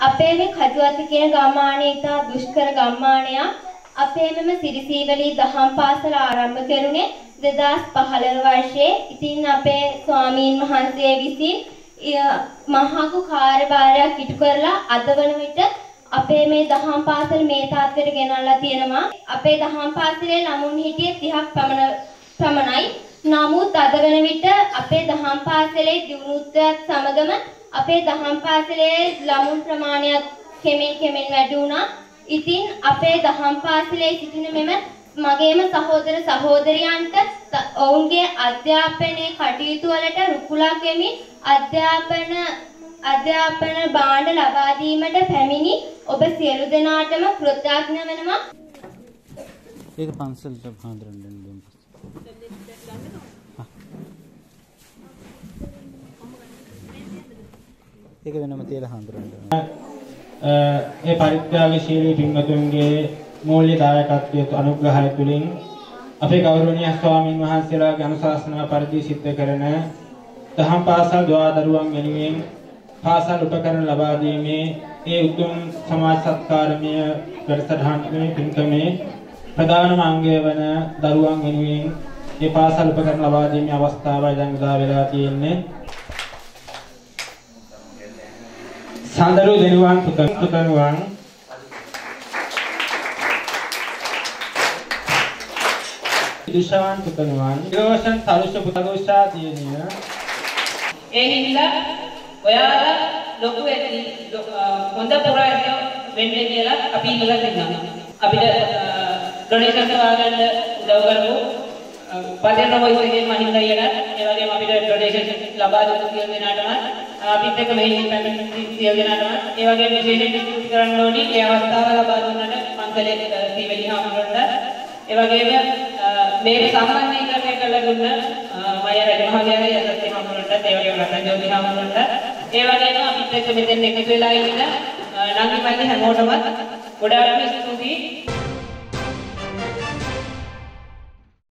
අපේ මේ කජුවත්ති කියන ගම්මානයේ ඉතා දුෂ්කර ගම්මානයක්. අපේ මෙම සිරිසීවලී දහම් පාසල ආරම්භ කෙරුණේ 2015 වර්ෂයේ. ඉතින් අපේ ස්වාමීන් වහන්සේ විසින් මහඟු කාර්යභාරයක් ඉටු කරලා අද වන විට අපේ මේ දහම් පාසල මේ තාත්තට ගෙනල්ලා තියෙනවා. අපේ දහම් පාසලේ ළමුන් හිටියේ 30ක් පමණ පමණයි. නමුත් අද වන විට අපේ දහම් පාසලේ දියුණුත්වයත් සමගම අපේ දහම් පාසලේ ළමුන් ප්‍රමාණයක් කෙමෙන් කෙමෙන් වැඩි වුණා. ඉතින් අපේ දහම් පාසලේ සිටින මෙම මගේම සහෝදර සහෝදරියන්ට ඔවුන්ගේ අධ්‍යාපනයේ කටයුතු වලට රුකුලක් වෙමින් අධ්‍යාපන අධ්‍යාපන භාණ්ඩ ලබා දීමට පැමිණි ඔබ සියලු දෙනාටම කෘතඥ වෙනවා. ඒක පන්සලට හාන්දරන්න දෙන්න. ඒක වෙනම තියලා හාන්දරන්න. ඒ පරිත්‍යාගශීලී පින්වතුන්ගේ මූල්‍ය දායකත්වයේ අනුග්‍රහය තුලින් අපේ ගෞරවනීය ස්වාමින් වහන්සේලාගේ අනුශාසනා පරිදි සිද්ධ කරන දහම් පාසල් දරුවන් වෙනුවෙන් පාසල් උපකරණ ලබා දීමේ ඒ උතුම් සමාජ සත්කාරමය වැඩසටහනේ පින්කමේ ප්‍රධානම අංගය වන දරුවන් වෙනුවෙන් මේ පාසල් උපකරණ ලබා දීමේ අවස්ථාවයි දැන් උදා වෙලා තියෙන්නේ. සඳරු දෙනුවන් පුතණුවන් දුෂාන් පුතණුවන් යෝෂන් තරුෂ පුතගෝෂා දියණිය ඒ හින්දා ඔයාලා ලොකු ඇති හොඳ පුරායක වෙන්න කියලා අපි ඉල්ලලා තිනවා. අපිට ඩොනේෂන් හොයාගන්න උදව් කරපු පදෙන්න වොයිස් එකේ මහින්ද අයියට ඒ වගේම අපිට ඩොනේෂන් ලබා දුන්නු සියලු දෙනාටම අපිත් එක්ක මෙහි පැමිණි සියලු දෙනාටම. ඒ වගේම විශේෂයෙන් ස්තුති කරන්න ඕනි ඒ අවස්ථාව ලබා දුන්නට පන්සලේ සීවලි හාමුදුරන්ට. ඒ වගේම මේ සම්මානීකරණය කළ දුන්න මය රජ මහත්මයාගේ යසත් හාමුදුරන්ට ඒ වගේම රතන ජෝති හාමුදුරන්ට. ඒ වගේම අපිත් එක්ක මෙතෙන් එකතු වෙලා ඉන්න නංගි මල්ලි හැමෝටම ගොඩාක් ස්තුතියි.